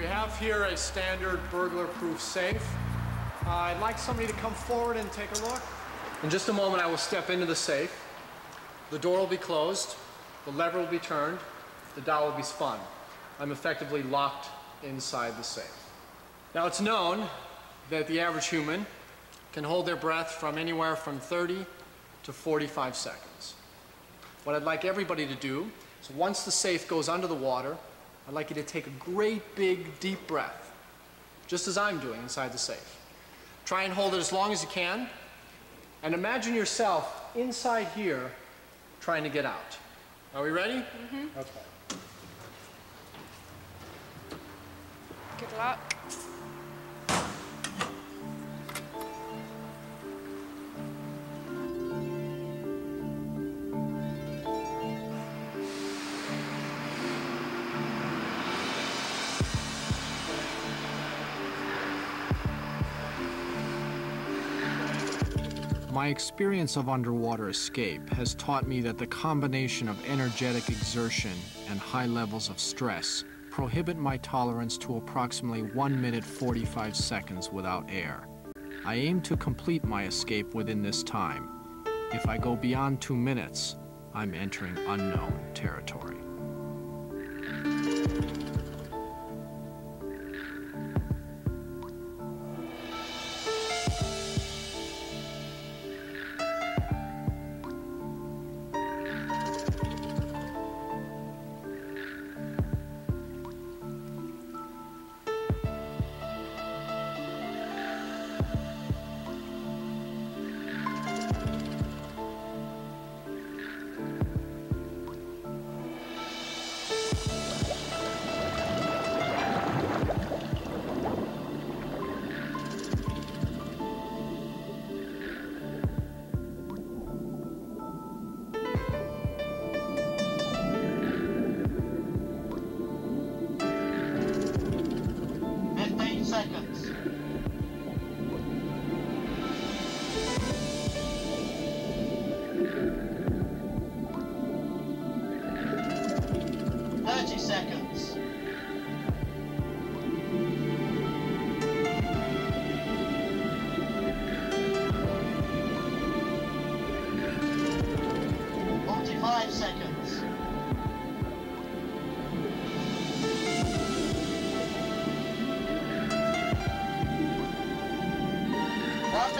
We have here a standard burglar-proof safe. Uh, I'd like somebody to come forward and take a look. In just a moment, I will step into the safe. The door will be closed, the lever will be turned, the dial will be spun. I'm effectively locked inside the safe. Now, it's known that the average human can hold their breath from anywhere from 30 to 45 seconds. What I'd like everybody to do is once the safe goes under the water, I'd like you to take a great big deep breath, just as I'm doing inside the safe. Try and hold it as long as you can, and imagine yourself inside here trying to get out. Are we ready? Mm-hmm. Okay. Good luck. My experience of underwater escape has taught me that the combination of energetic exertion and high levels of stress prohibit my tolerance to approximately 1 minute 45 seconds without air. I aim to complete my escape within this time. If I go beyond 2 minutes, I'm entering unknown territory.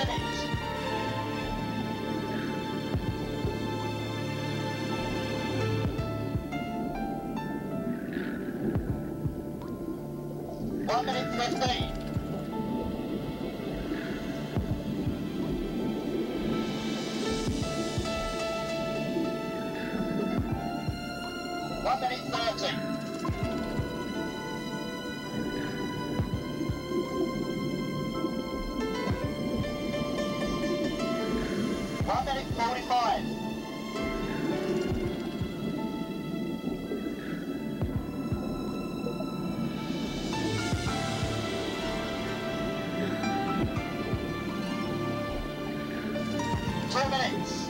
minutes. One minute fifteen. One minute thirty. 45. Two minutes.